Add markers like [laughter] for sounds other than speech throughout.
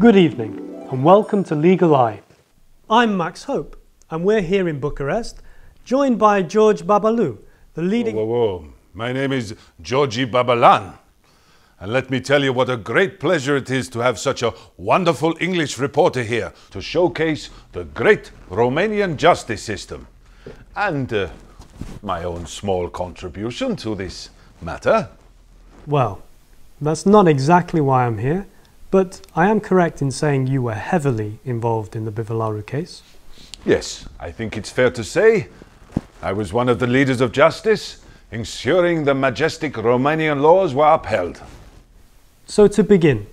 Good evening and welcome to Legal Eye. I'm Max Hope and we're here in Bucharest, joined by George Babalu, the leading. Whoa, whoa, whoa. My name is Georgi Babalan. And let me tell you what a great pleasure it is to have such a wonderful English reporter here to showcase the great Romanian justice system and uh, my own small contribution to this matter. Well, that's not exactly why I'm here, but I am correct in saying you were heavily involved in the Bivolaru case. Yes, I think it's fair to say I was one of the leaders of justice, ensuring the majestic Romanian laws were upheld. So, to begin,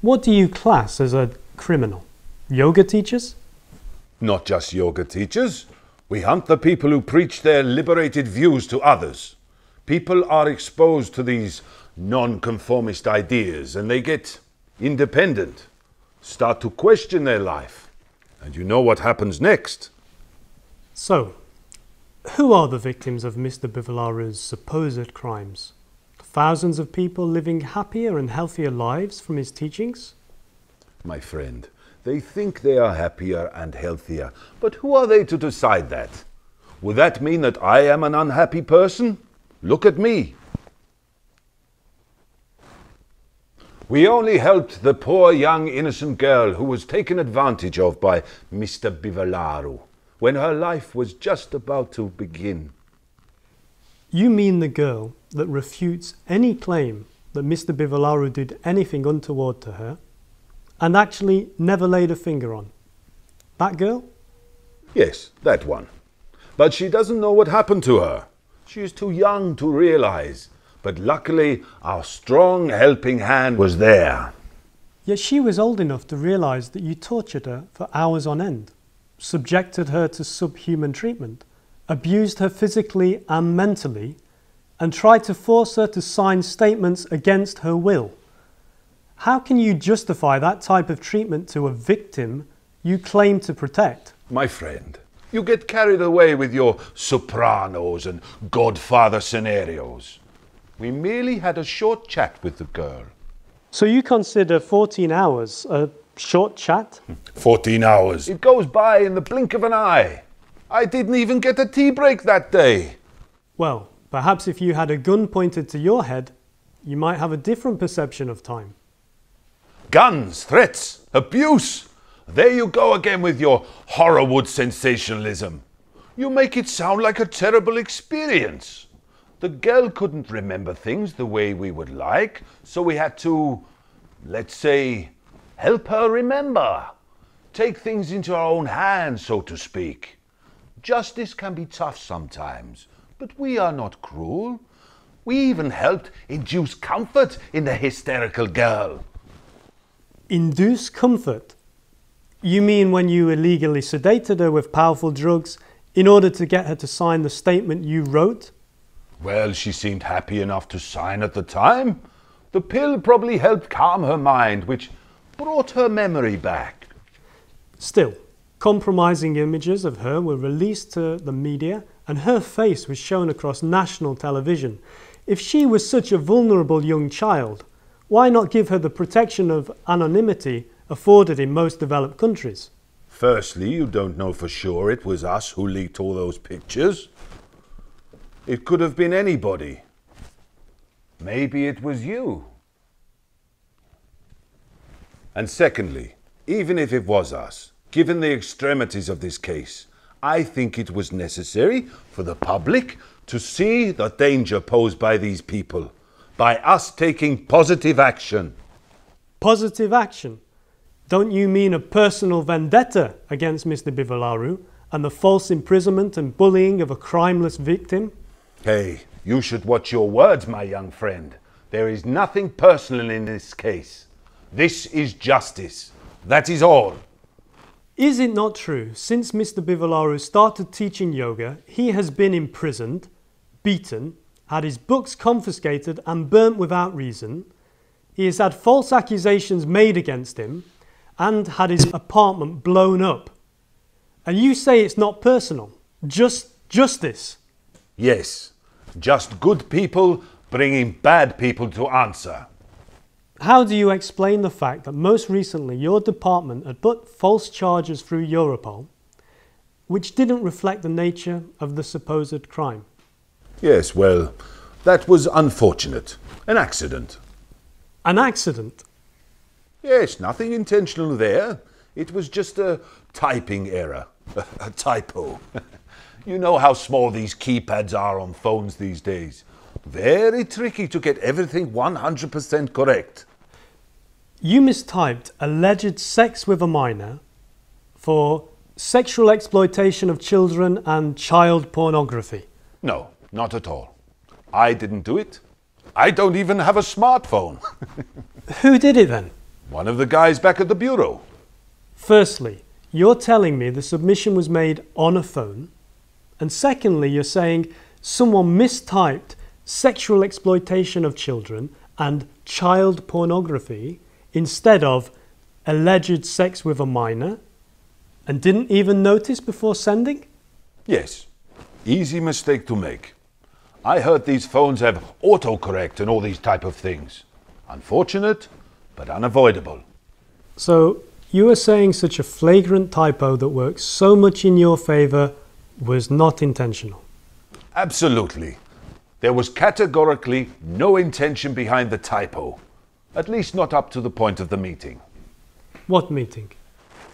what do you class as a criminal? Yoga teachers? Not just yoga teachers. We hunt the people who preach their liberated views to others. People are exposed to these non-conformist ideas and they get independent, start to question their life. And you know what happens next. So, who are the victims of Mr. Bivolaru's supposed crimes? Thousands of people living happier and healthier lives from his teachings? My friend, they think they are happier and healthier, but who are they to decide that? Would that mean that I am an unhappy person? Look at me. We only helped the poor young innocent girl who was taken advantage of by Mr. Bivolaru when her life was just about to begin. You mean the girl that refutes any claim that Mr. Bivolaru did anything untoward to her and actually never laid a finger on? That girl? Yes, that one. But she doesn't know what happened to her. She is too young to realize. But luckily, our strong helping hand was there. Yet she was old enough to realize that you tortured her for hours on end, subjected her to subhuman treatment, abused her physically and mentally, and tried to force her to sign statements against her will. How can you justify that type of treatment to a victim you claim to protect? My friend, you get carried away with your sopranos and godfather scenarios. We merely had a short chat with the girl. So you consider 14 hours a short chat? 14 hours. It goes by in the blink of an eye. I didn't even get a tea break that day. Well, perhaps if you had a gun pointed to your head, you might have a different perception of time. Guns, threats, abuse. There you go again with your Horrorwood sensationalism. You make it sound like a terrible experience. The girl couldn't remember things the way we would like, so we had to, let's say, help her remember. Take things into our own hands, so to speak. Justice can be tough sometimes, but we are not cruel. We even helped induce comfort in the hysterical girl. Induce comfort? You mean when you illegally sedated her with powerful drugs in order to get her to sign the statement you wrote? Well, she seemed happy enough to sign at the time. The pill probably helped calm her mind, which brought her memory back. Still, compromising images of her were released to the media and her face was shown across national television. If she was such a vulnerable young child, why not give her the protection of anonymity afforded in most developed countries? Firstly, you don't know for sure it was us who leaked all those pictures. It could have been anybody. Maybe it was you. And secondly, even if it was us, given the extremities of this case, I think it was necessary for the public to see the danger posed by these people, by us taking positive action. Positive action? Don't you mean a personal vendetta against Mr. Bivolaru and the false imprisonment and bullying of a crimeless victim? Hey, you should watch your words, my young friend. There is nothing personal in this case. This is justice. That is all. Is it not true, since Mr. Bivolaru started teaching yoga, he has been imprisoned, beaten, had his books confiscated and burnt without reason, he has had false accusations made against him, and had his apartment blown up. And you say it's not personal, just justice. Yes, just good people bringing bad people to answer. How do you explain the fact that most recently your department had put false charges through Europol which didn't reflect the nature of the supposed crime? Yes, well, that was unfortunate. An accident. An accident? Yes, nothing intentional there. It was just a typing error. [laughs] A typo. [laughs] you know how small these keypads are on phones these days. Very tricky to get everything 100% correct. You mistyped alleged sex with a minor for sexual exploitation of children and child pornography. No, not at all. I didn't do it. I don't even have a smartphone. [laughs] Who did it then? One of the guys back at the bureau. Firstly, you're telling me the submission was made on a phone. And secondly, you're saying someone mistyped sexual exploitation of children and child pornography instead of alleged sex with a minor and didn't even notice before sending? Yes. Easy mistake to make. I heard these phones have autocorrect and all these type of things. Unfortunate, but unavoidable. So, you are saying such a flagrant typo that works so much in your favour was not intentional? Absolutely. There was categorically no intention behind the typo. At least not up to the point of the meeting. What meeting?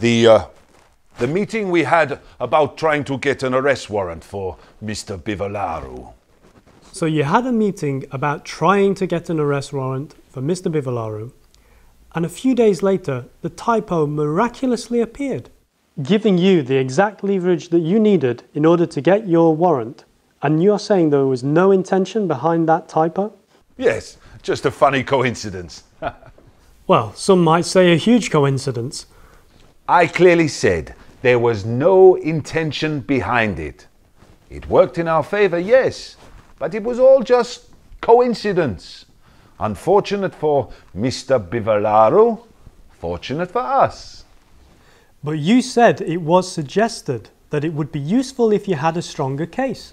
The, uh, the meeting we had about trying to get an arrest warrant for Mr. Bivolaru. So you had a meeting about trying to get an arrest warrant for Mr. Bivolaru, and a few days later, the typo miraculously appeared, giving you the exact leverage that you needed in order to get your warrant. And you're saying there was no intention behind that typo? Yes, just a funny coincidence. [laughs] well, some might say a huge coincidence. I clearly said there was no intention behind it. It worked in our favor, yes, but it was all just coincidence. Unfortunate for Mr. Bivolaru, fortunate for us. But you said it was suggested that it would be useful if you had a stronger case.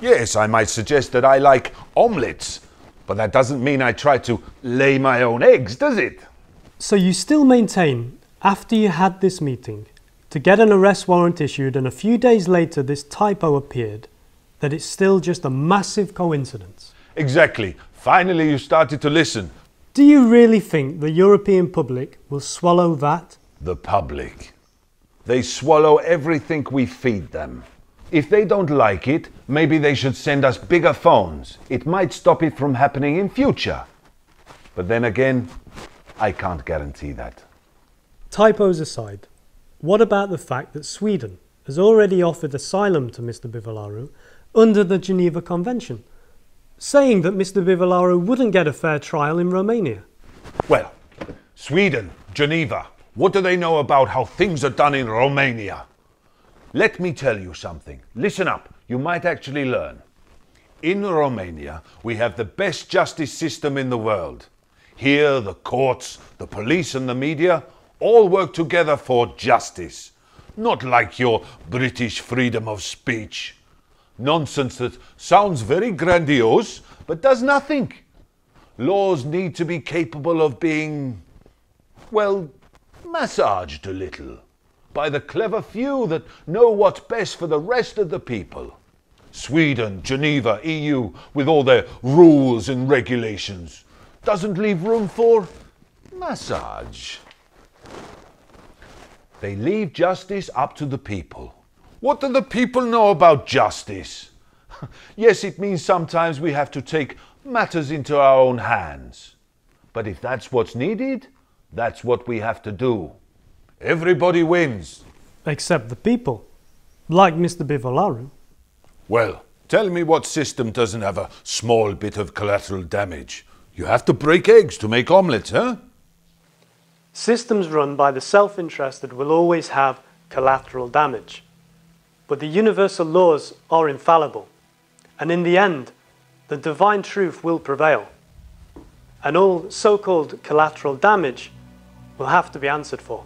Yes, I might suggest that I like omelettes, but that doesn't mean I try to lay my own eggs, does it? So you still maintain, after you had this meeting, to get an arrest warrant issued and a few days later this typo appeared, that it's still just a massive coincidence. Exactly. Finally, you started to listen. Do you really think the European public will swallow that? The public. They swallow everything we feed them. If they don't like it, maybe they should send us bigger phones. It might stop it from happening in future. But then again, I can't guarantee that. Typos aside, what about the fact that Sweden has already offered asylum to Mr. Bivolaru under the Geneva Convention, saying that Mr. Bivolaru wouldn't get a fair trial in Romania? Well, Sweden, Geneva, what do they know about how things are done in Romania? Let me tell you something. Listen up, you might actually learn. In Romania, we have the best justice system in the world. Here, the courts, the police, and the media all work together for justice, not like your British freedom of speech. Nonsense that sounds very grandiose, but does nothing. Laws need to be capable of being, well, massaged a little by the clever few that know what's best for the rest of the people. Sweden, Geneva, EU, with all their rules and regulations, doesn't leave room for massage. They leave justice up to the people. What do the people know about justice? [laughs] yes, it means sometimes we have to take matters into our own hands. But if that's what's needed, that's what we have to do. Everybody wins. Except the people, like Mr. Bivolaru. Well, tell me what system doesn't have a small bit of collateral damage. You have to break eggs to make omelets, huh? Systems run by the self-interested will always have collateral damage. But the universal laws are infallible. And in the end, the divine truth will prevail. And all so-called collateral damage will have to be answered for.